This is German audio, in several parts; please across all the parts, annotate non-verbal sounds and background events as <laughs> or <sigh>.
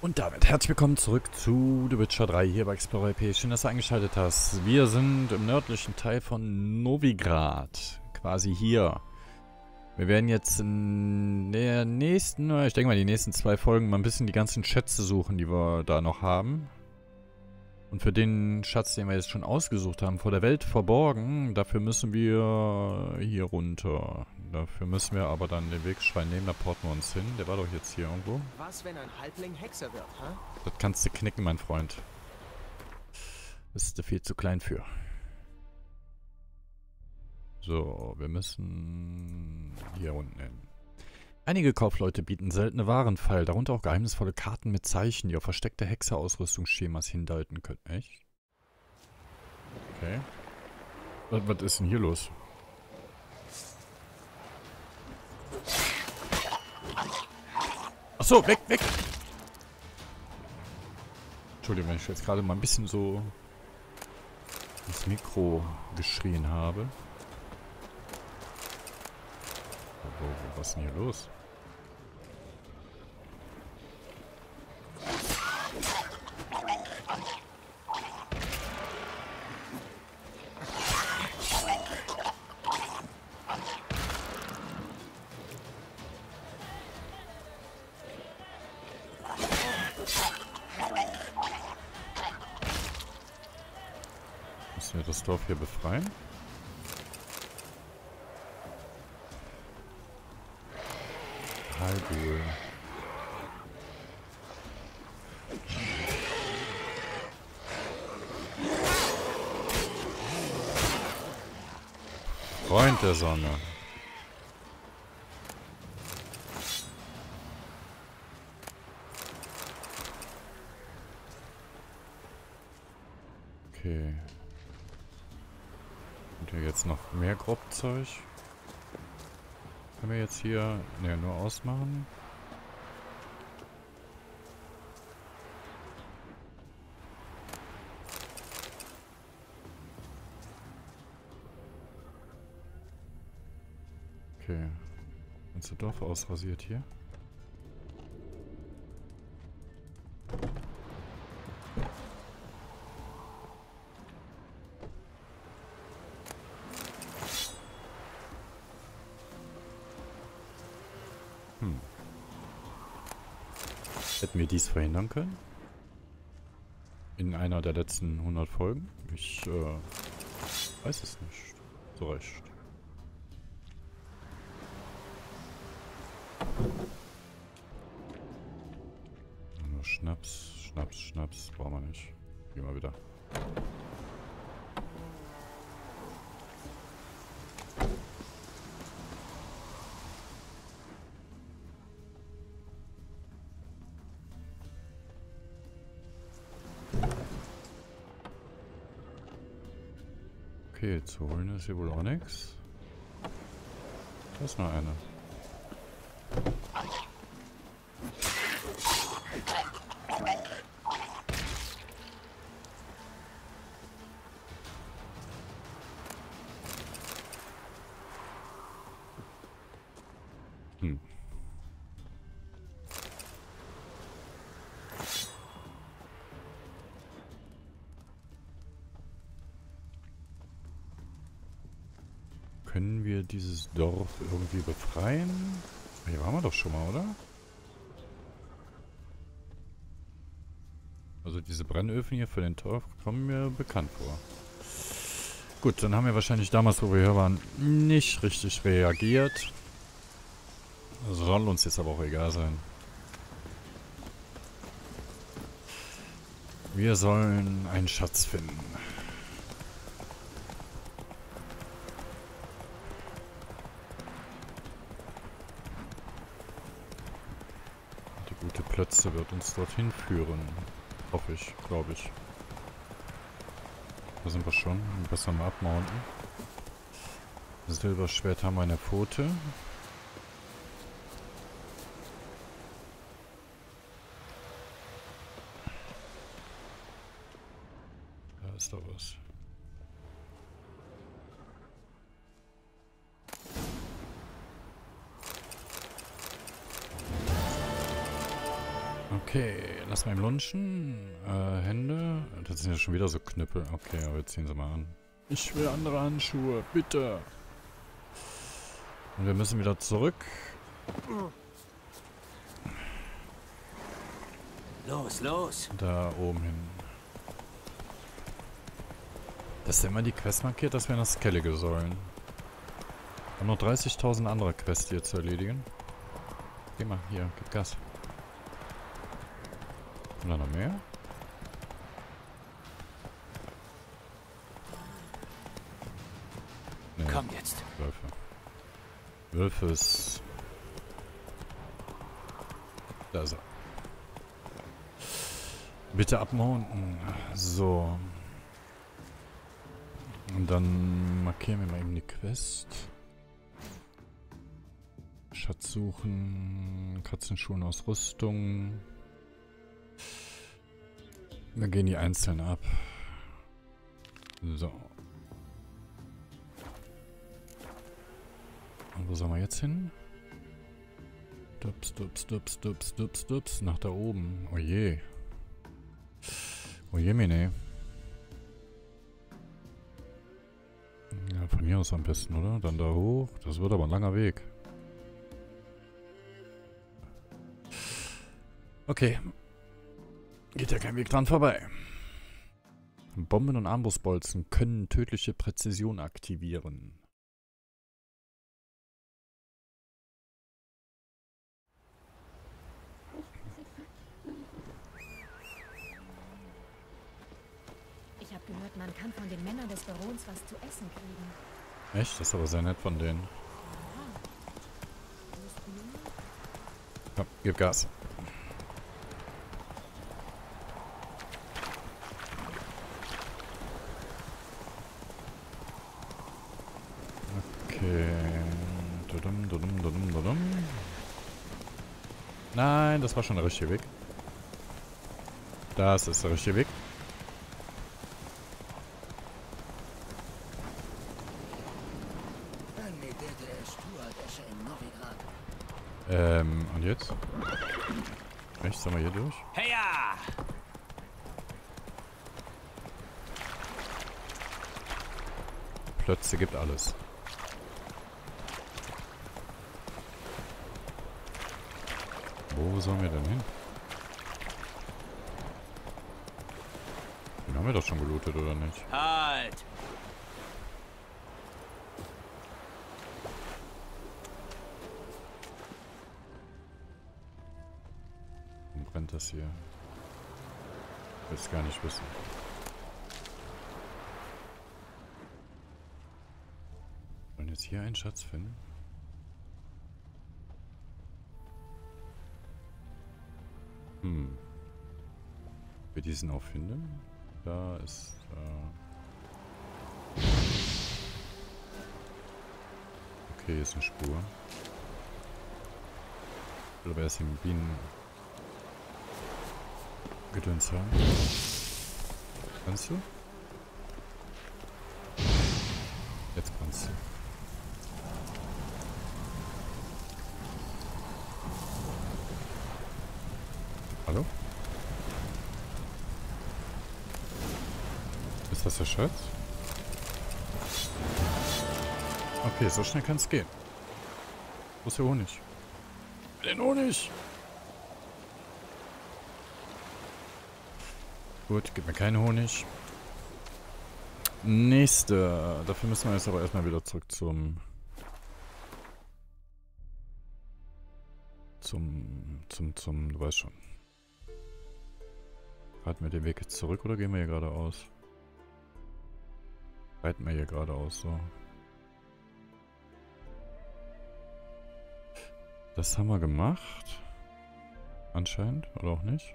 Und damit herzlich willkommen zurück zu The Witcher 3 hier bei Explorer EP. Schön, dass du eingeschaltet hast. Wir sind im nördlichen Teil von Novigrad. Quasi hier. Wir werden jetzt in der nächsten, ich denke mal die nächsten zwei Folgen mal ein bisschen die ganzen Schätze suchen, die wir da noch haben. Und für den Schatz, den wir jetzt schon ausgesucht haben, vor der Welt verborgen, dafür müssen wir hier runter. Dafür müssen wir aber dann den Wegschrein nehmen, da porten wir uns hin. Der war doch jetzt hier irgendwo. Was, wenn ein Halbling Hexer wird, hä? Das kannst du knicken, mein Freund. Bist du viel zu klein für. So, wir müssen hier unten hin. Einige Kaufleute bieten seltene Waren feil, darunter auch geheimnisvolle Karten mit Zeichen, die auf versteckte Hexerausrüstungsschemas hindeuten können. Echt? Okay. Was, was ist denn hier los? Achso, weg, weg! Entschuldigung, wenn ich jetzt gerade mal ein bisschen so ins Mikro geschrien habe. Wo, was ist denn hier los? Halbul. Freund der Sonne. Okay. Und hier jetzt noch mehr Grobzeug. Können wir jetzt hier ne, nur ausmachen? Okay. Ganze Dorf ausrasiert hier. Hätten wir dies verhindern können? In einer der letzten 100 Folgen? Ich äh, weiß es nicht. So recht. Nur Schnaps, Schnaps, Schnaps brauchen wir nicht. Gehen wir wieder. Okay, zu holen ist hier wohl auch nichts. Da ist noch eine. Können wir dieses Dorf irgendwie befreien? Hier waren wir doch schon mal, oder? Also diese Brennöfen hier für den Dorf kommen mir bekannt vor. Gut, dann haben wir wahrscheinlich damals, wo wir hier waren, nicht richtig reagiert. Soll uns jetzt aber auch egal sein. Wir sollen einen Schatz finden. Plötze wird uns dorthin führen. Hoffe ich, glaube ich. Da sind wir schon. Besser mal abmounten. Silberschwert haben wir in der Pfote. Okay, lass mal im Lunchen. Äh, Hände. Das sind ja schon wieder so Knüppel. Okay, aber jetzt ziehen sie mal an. Ich will andere Handschuhe, bitte. Und wir müssen wieder zurück. Los, los. Da oben hin. Das ist immer die Quest markiert, dass wir nach Skellige sollen. Wir haben noch 30.000 andere Quests hier zu erledigen. Geh mal, hier, gib Gas. Und dann noch mehr? Nee, Komm jetzt. Wölfe. Wölfe ist... Da ist er. Bitte abmounten. So. Und dann markieren wir mal eben die Quest. Schatz suchen. Katzenschuhen aus Rüstung. Wir gehen die einzeln ab. So. Und wo sollen wir jetzt hin? Dups, dups, dups, dups, dups, dups. Nach da oben. Oh je. Oh Mene. Ja, von hier aus am besten, oder? Dann da hoch. Das wird aber ein langer Weg. Okay. Geht ja kein Weg dran vorbei. Bomben und Armbrustbolzen können tödliche Präzision aktivieren. Ich habe gehört, man kann von den Männern des Barons was zu essen kriegen. Echt? Das ist aber sehr nett von denen. Komm, gib Gas. Dudum, dudum, dudum, dudum. Nein, das war schon der richtige Weg. Das ist der richtige Weg. Ähm, und jetzt? Rechts, sollen wir hier durch? Heya! Plötze gibt alles. Wo sollen wir denn hin? Den haben wir doch schon gelootet, oder nicht? Halt! Warum brennt das hier? Ich will es gar nicht wissen. Wollen jetzt hier einen Schatz finden? Wir diesen auch finden? Da ist... Äh okay, hier ist eine Spur. Ich glaube, er ist im Bienen... Gedöns haben. Kannst du? Jetzt kannst du. Hallo? Ist das der Schatz? Okay, so schnell kann es gehen. Wo ist der Honig? Den Honig! Gut, gib mir keinen Honig. Nächste. Dafür müssen wir jetzt aber erstmal wieder zurück zum... Zum... Zum... Zum... Du weißt schon. Reiten wir den Weg jetzt zurück oder gehen wir hier geradeaus? Reiten wir hier geradeaus, so. Das haben wir gemacht. Anscheinend, oder auch nicht.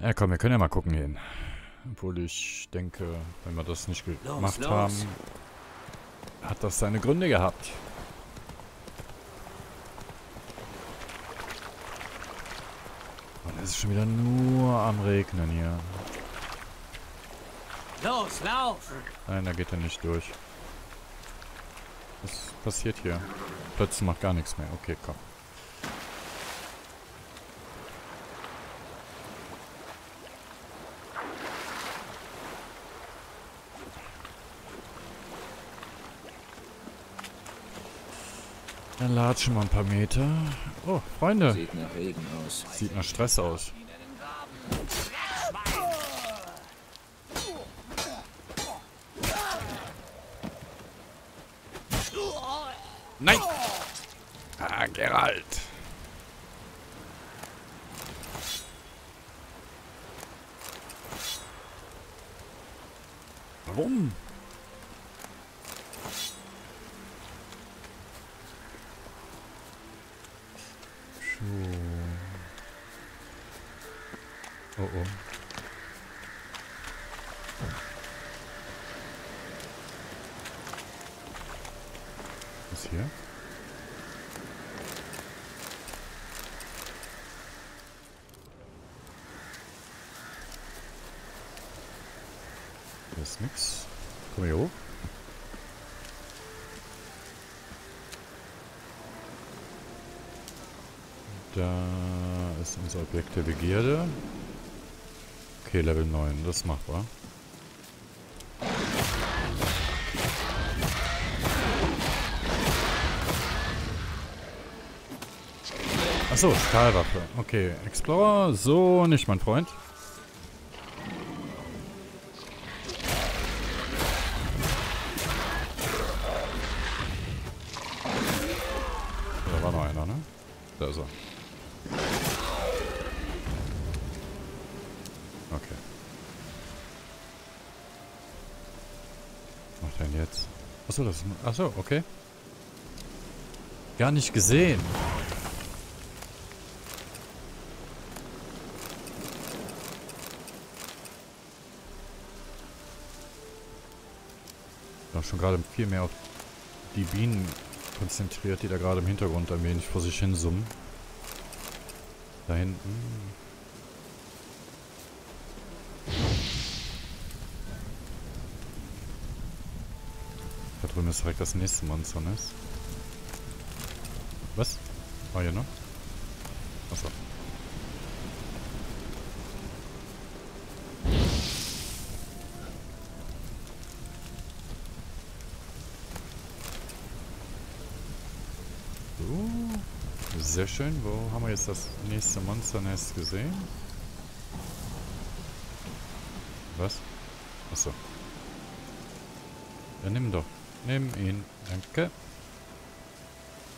Ja komm, wir können ja mal gucken gehen. Obwohl ich denke, wenn wir das nicht Los, gemacht los. haben, hat das seine Gründe gehabt. Es ist schon wieder nur am Regnen hier. Los, lauf! Nein, da geht er nicht durch. Was passiert hier? Spritzen macht gar nichts mehr. Okay, komm. Dann latschen wir ein paar Meter. Oh, Freunde. Sieht nach Regen aus. Sieht nach Stress aus. Nein! Ah, Geralt. Warum? Oh oh. Was hier? Hier ist nix. Komm hier hoch. Da ist unser Objekt der Begierde. Okay, Level 9, das ist machbar. Achso, Stahlwaffe. Okay, Explorer, so nicht, mein Freund. Da war noch einer, ne? Da ist er. Okay. Was macht er denn jetzt? Achso, das ist... Achso, okay. Gar nicht gesehen. Bin auch schon gerade viel mehr auf die Bienen konzentriert, die da gerade im Hintergrund ein wenig vor sich hin summen. Da hinten. Drüben ist direkt das nächste Monster, ne? Was? War hier noch? Achso. So. Sehr schön. Wo haben wir jetzt das nächste Monsternest gesehen? Was? Achso. Ja, nimm doch. Nimm ihn. Danke.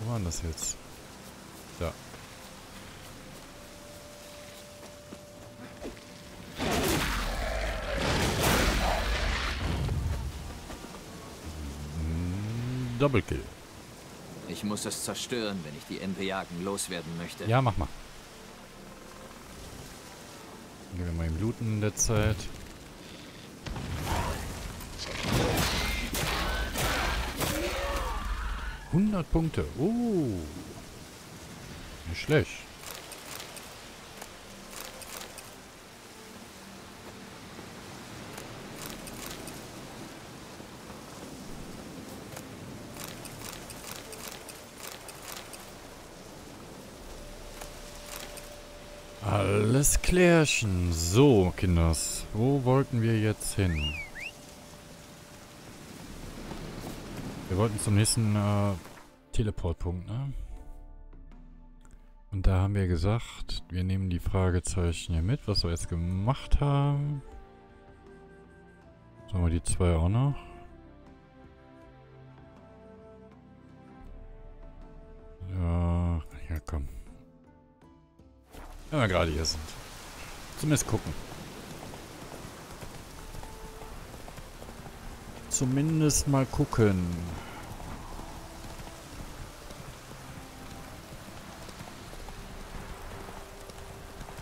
Wo war denn das jetzt? Da. Mm, Double Kill. Ich muss es zerstören, wenn ich die Embriagen loswerden möchte. Ja, mach mal. Gehen wir mal im Looten in der Zeit. Hundert Punkte. Oh. Nicht schlecht. Alles klärchen. So, Kinders. Wo wollten wir jetzt hin? Wir wollten zum nächsten äh, Teleportpunkt, ne? Und da haben wir gesagt, wir nehmen die Fragezeichen hier mit, was wir jetzt gemacht haben. Sagen wir die zwei auch noch. Ja, ja komm. Wenn wir gerade hier sind. Zumindest gucken. Zumindest mal gucken.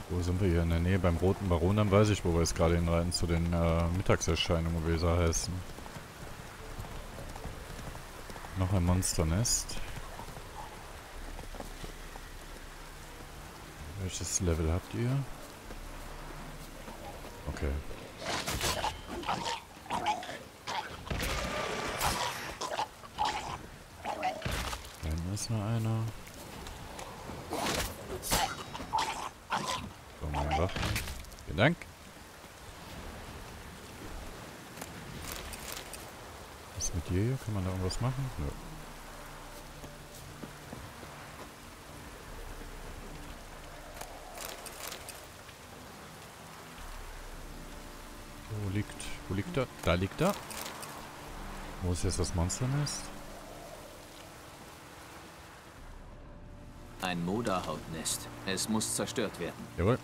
Wo sind wir hier? In der Nähe beim Roten Baron, dann weiß ich, wo wir jetzt gerade hinreiten, zu den äh, Mittagserscheinungen, heißen. Noch ein Monsternest. Welches Level habt ihr? Okay. Da hinten Da ist noch einer. So, meine Waffen. Vielen Dank. Was ist mit dir hier? Kann man da irgendwas machen? Nö. Wo liegt, wo liegt er? Da liegt er. Wo ist jetzt das Monsternest? Ein Moderhautnest. Es muss zerstört werden. Jawohl.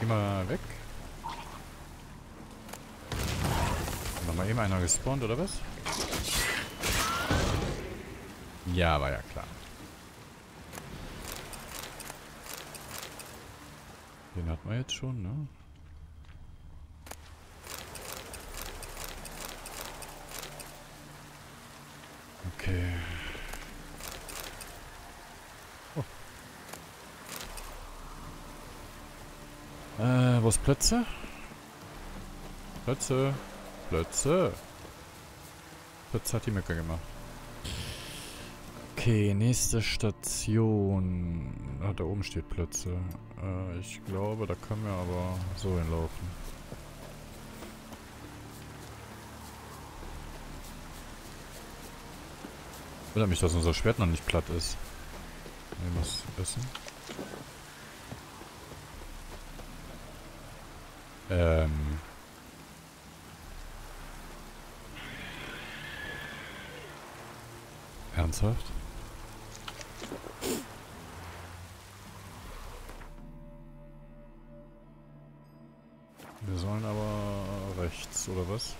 Geh mal weg. Nochmal eben einer gespawnt, oder was? Ja, war ja klar. Den hatten wir jetzt schon, ne? Äh, wo ist Plötze? Plötze. Plötze. Plötze hat die Mücke gemacht. Okay, nächste Station. Ah, da oben steht Plötze. Äh, ich glaube, da können wir aber so hinlaufen. Wundert mich, dass unser Schwert noch nicht platt ist. Ich muss essen. Ähm. Ernsthaft? Wir sollen aber rechts, oder was?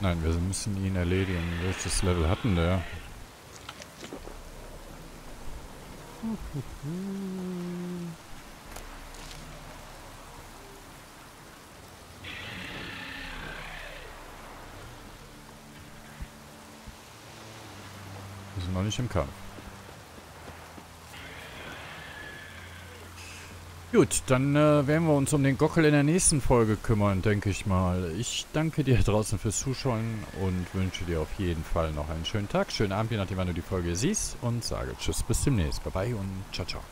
Nein, wir müssen ihn erledigen. Welches Level hatten der? Wir sind noch nicht im Kampf. Gut, dann äh, werden wir uns um den Gockel in der nächsten Folge kümmern, denke ich mal. Ich danke dir <laughs> draußen fürs Zuschauen und wünsche dir auf jeden Fall noch einen schönen Tag, schönen Abend, je nachdem, wann du die Folge siehst und sage Tschüss, bis demnächst. Bye bye und ciao, ciao.